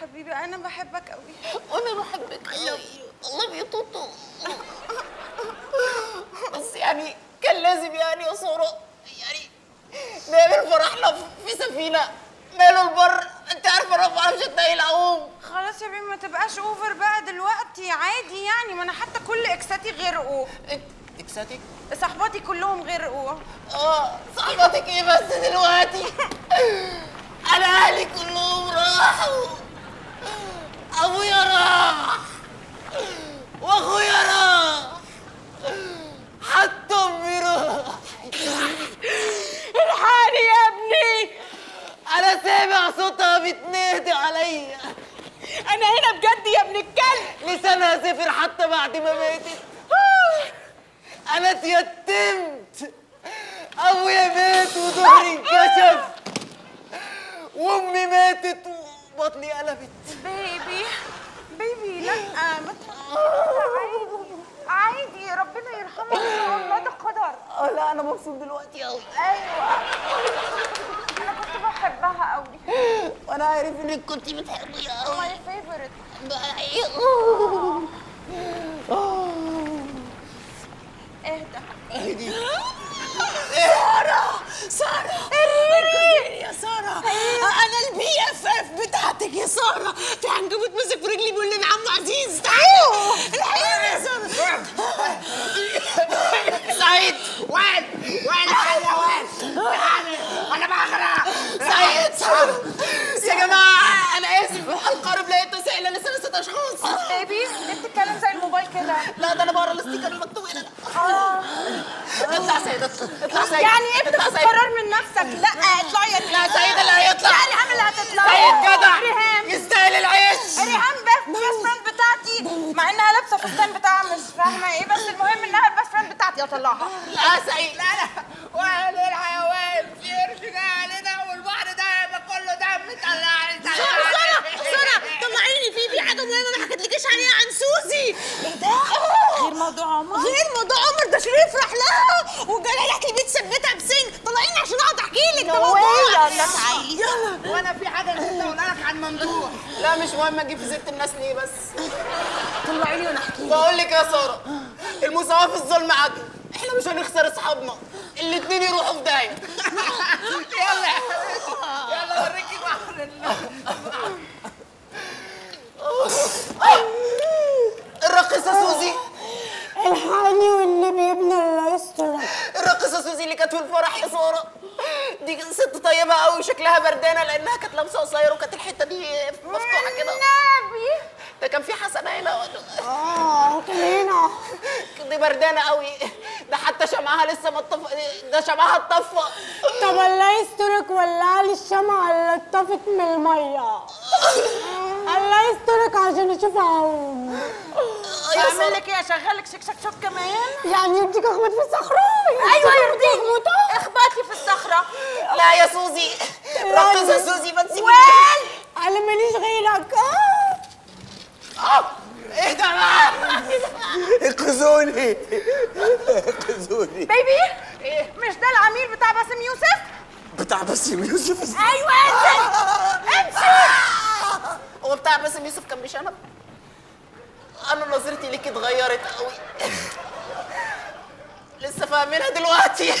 حبيبي أنا بحبك قوي وأنا بحبك قوي الله يا بس يعني كان لازم يعني يا ساره يعني نعمل فرحنا في سفينة. ماله البر؟ أنت عارفة أنا ما بعرفش اتنقل اعوم خلاص يا بيبي ما تبقاش اوفر بقى دلوقتي. عادي يعني ما أنا حتى كل إكساتي غرقوا. اكساتك صحباتي كلهم غرقوا. آه صحباتك إيه بس دلوقتي؟ أنا أهلي كلهم راحوا. ابويا راح. وأخويا راح. حتى أمي راح. الحقني يا ابني. أنا سامع صوتها بتنادي عليا. أنا هنا بجد يا ابن الكلب. لسانها زفر حتى بعد ما ماتت. أنا اتيتمت. أبويا مات وظهري انكشف. وأمي ماتت وبطني قلبت. baby baby لا ما عادي عادي ربنا يرحمك ان شاء الله ده قدر. آه لا أنا مبسوط دلوقتي قوي أيوه. أنا كنت بحبها قوي وأنا عارف إنك كنت بتحبيها قوي my favorite وين؟ وين الحيوان أنا بغرق سعيد يا جماعة أنا آسف. القارب لا يتسع إلا لثلاثة أشخاص. baby ليه بتتكلم زي الموبايل كده. لا ده أنا بقرا ال sticker المكتوب. هنا اطلع سيد اطلع اطلع سيد يعني إيه اطلع بتاخد. قرار من نفسك. لا اطلعي يا لا سيد اللي هيطلع لا ريهام اللي هتطلع سيد جدع. ريهام. يستاهل العيش. ريهام best friend بتاعتي. مع إنها لابسة فستان بتاعها مش فاهمة إيه بس المهم إنها ال best friend بتاعتي اطلعها لا سيد لا لا. وين الحيوان جاي علينا والبحر ده كله دم طلعني سارة سارة سارة طلعيني في في حاجة مهمة ما حكيتلكيش عليها عن سوزي إيه ده؟ غير موضوع عمر؟ غير موضوع عمر ده شريف راح لها. وجالها لك البيت ثبتها بسن طلعيني عشان أقعد أحكي لك. ده موضوع. يلا تعالي يلا. وأنا في حاجة نسيت أقولها لك عن ممدوح لا مش مهم أجيب في ست الناس ليه بس؟ طلعيني وأنا أحكي لك. بقول لك يا سارة المساواة في الظلم عدل. إحنا مش هنخسر اصحابنا. الاتنين يروحوا في داهية. يلا. يا حبيبتي يلا اوريكي بحر الراقصه سوزي. الحقني والنبي ابن الله يسترك الراقصه سوزي اللي كانت في الفرح يا سارة. دي ست طيبة قوي شكلها بردانة لأنها كانت لابسة قصير وكانت الحتة دي مفتوحة كده. نبي. ده كان في حسنة هنا. آه كان هنا. دي بردانة قوي ده حتى شمعها لسه ما اتطفى ده شمعها اتطفى. طب الله يسترك ولع لي الشمعة اللي اتطفت من المية. الله يسترك عشان أشوف اعوم اعمل لك إيه؟ اشغل لك شك شك شك كمان؟ يعني يديك اخبط في الصخرة؟ أيوه يرضيك اخبطي في الصخرة. لا يا سوزي. راقصه سوزي. ما تسيبيني وين أنا ماليش غيرك. آه. اهدى بقى؟ انقذوني انقذوني بيبي مش ده العميل بتاع باسم يوسف؟ بتاع باسم يوسف. أيوه انزل امشي هو بتاع باسم يوسف كان بيشنب؟ أنا نظرتي ليك اتغيرت قوي. لسه فاهمينها دلوقتي.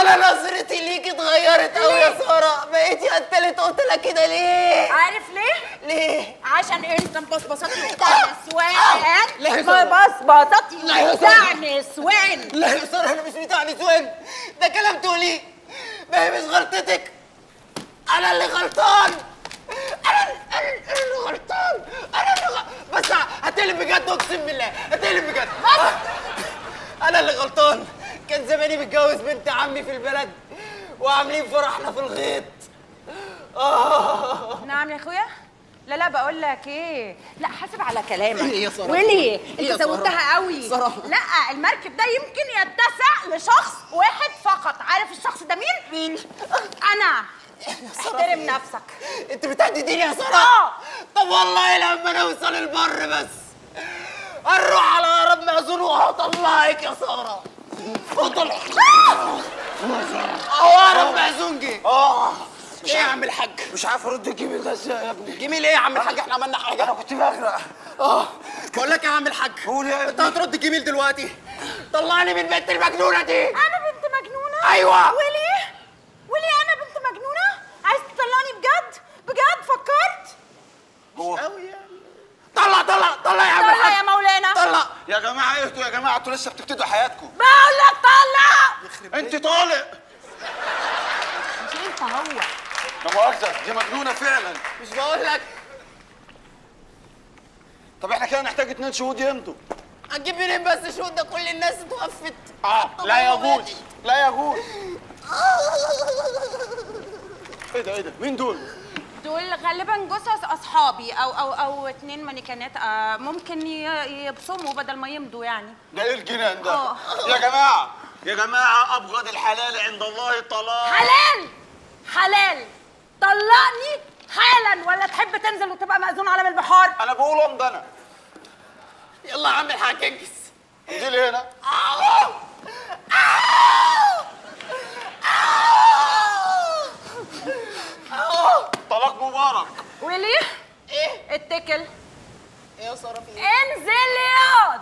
أنا نظرتي ليك اتغيرت قوي يا سارة. بقيتي قتلت قتله كده ليه؟ عارف ليه؟ ليه؟ عشان انت مبصبصاتي بتاع نسوان لا. يا سارة. يا بتاع. نسوان لا يا ساره أنا مش بتاع نسوان ده كلام تقوليه. ما هي مش غلطتك. أنا اللي غلطان. أنا اللي غلطان. أنا اللي غ... بس هتقلب بجد اقسم بالله. هتقلب بجد. أنا اللي غلطان. كان زماني متجوز بنت عمي في البلد وعاملين فرحنا في الغيط. نعم يا أخويا؟ لا لا بقول لك إيه؟ لا حاسب على كلامك. إيه يا سارة؟ وليه إيه انت؟ زودتها قوي. سارة. لا المركب ده يمكن يتسع لشخص واحد فقط. عارف الشخص ده مين؟ مين؟ أنا. احترم نفسك. أنت بتهدديني يا ساره آه. طب والله لما نوصل البر بس. هنروح على أقرب مأذون وهطلعك يا سارة. اتفضل اوارب معزونجي آه. إيه؟ يا عم الحاج مش عارف أرد الجميل ده إزاي يا ابني؟ جميل إيه يا عم الحاج؟ إحنا عملنا حاجة. أنا كنت بغرق. آه. بقول لك يا عم الحاج؟ قول يا أنت هترد الجميل دلوقتي. طلعني من البنت المجنونة دي. أنا بنت مجنونة؟ أيوة. وليه وليه أنا بنت مجنونة؟ عايز تطلعني بجد؟ بجد؟ فكرت؟ هو طلع طلع طلع يا عم طلع يا مولانا. طلع. يا جماعة اهدوا يا جماعة أنتوا لسه بتبتدوا حياتكم. بقول لك طلع. انت طالق. مش انت هو. لا مؤاخذه دي مجنونة فعلا. مش بقول لك. طب إحنا كده نحتاج اتنين شهود يمضوا هتجيب منين بس شو ده كل الناس اتوفت. آه لا يجوز. لا يجوز. إيه ده إيه ده مين دول؟ دول غالبا جثث أصحابي أو أو أو اتنين مانيكانات. آه ممكن يبصموا بدل ما يمضوا يعني. ده إيه الجنان ده؟ آه. يا جماعة يا جماعة أبغض الحلال عند الله الطلاق حلال! حلال! تنزل وتبقى مأذون على من البحار أنا بقول أمضي أنا. يلا يا عم الحاج انجز انزل هنا. طلاق مبارك. وليه إيه؟ اتكل. إيه يا سارة في إيه؟ انزل ياض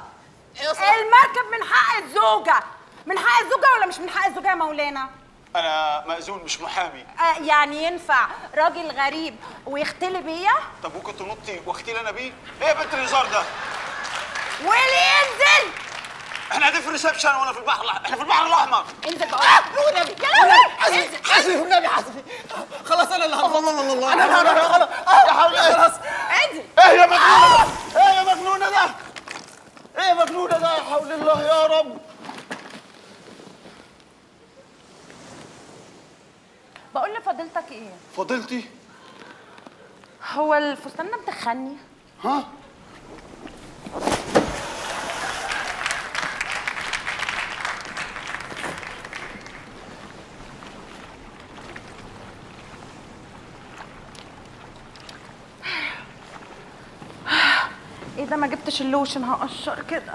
إيه يا سارة؟ المركب من حق الزوجة. من حق الزوجة ولا مش من حق الزوجة يا مولانا؟ أنا مأذون مش محامي. آه يعني ينفع راجل غريب ويختلي بيا؟ طب ممكن تنطي واختي أنا بيه؟ إيه يا بنت الهزار ده؟ واللي ينزل! إحنا قاعدين في الريسبشن ولا في البحر الأحمر؟ إحنا في البحر الأحمر. انزل بقول والنبي يا لهوي حسبي حسبي والنبي حسبي خلاص أنا اللي هنطلع الله الله الله أنا اللي هنطلع خلاص. يا حول خلاص. انزل. إيه يا مجنونة؟ ده إيه يا مجنونة ده؟ إيه يا مجنونة ده؟ يا حول الله يا رب. بقول لفضيلتك إيه؟ فضيلتي هو الفستان ده متخني؟ ها إيه ده ما جبتش اللوشن هقشر كده